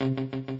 Mm-hmm.